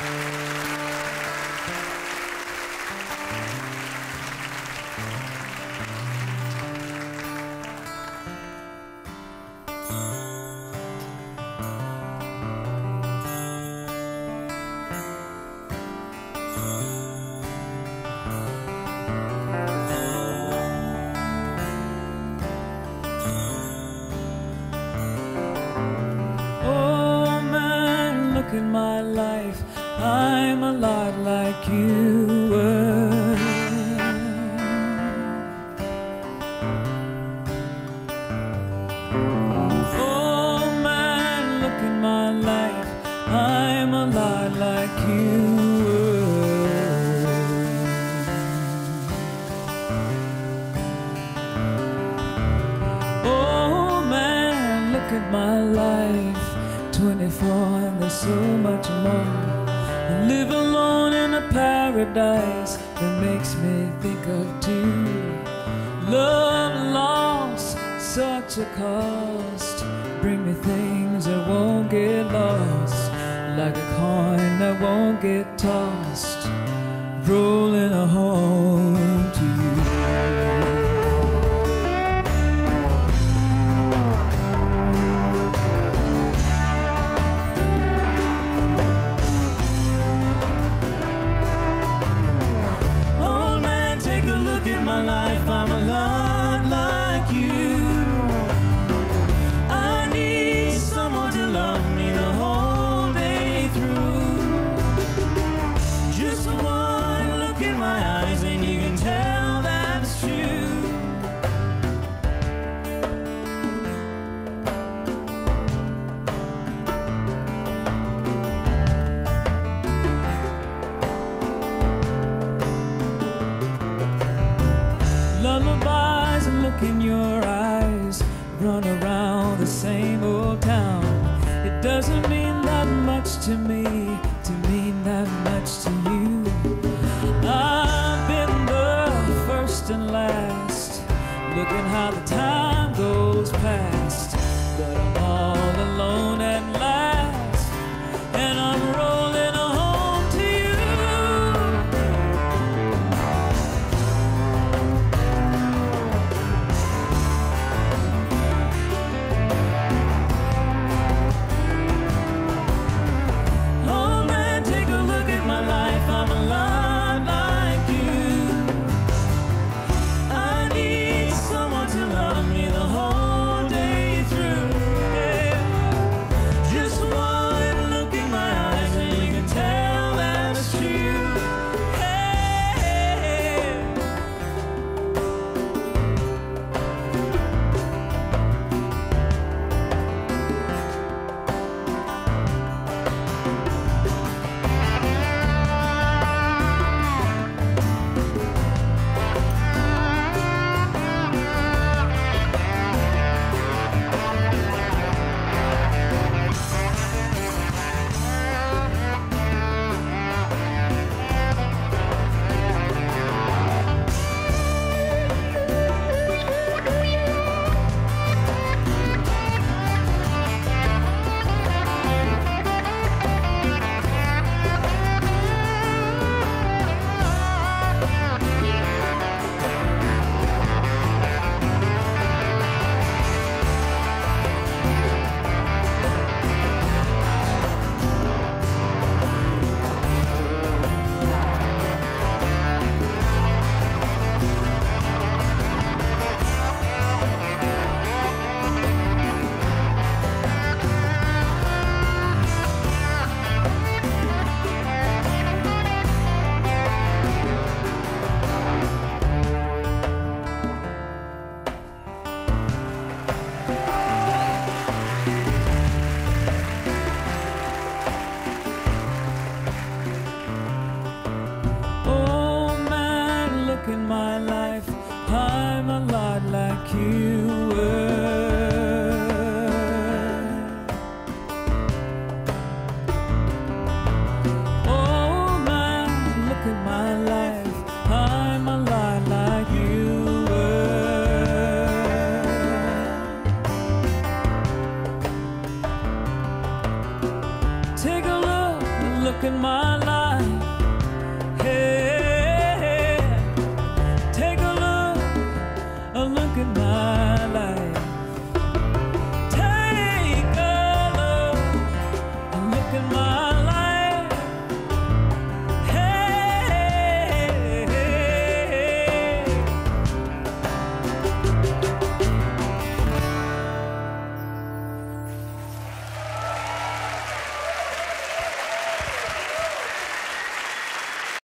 Oh I'm a lot like you were. Oh man, look at my life. I'm a lot like you were. Oh man, look at my life. 24 and there's so much more. I live alone in a paradise that makes me think of two. Love lost, such a cost. Bring me things that won't get lost. Like a coin that won't get tossed. Rolling a home my life. I'm a Run around the same old town. It doesn't mean that much to me, were. Oh man, look at my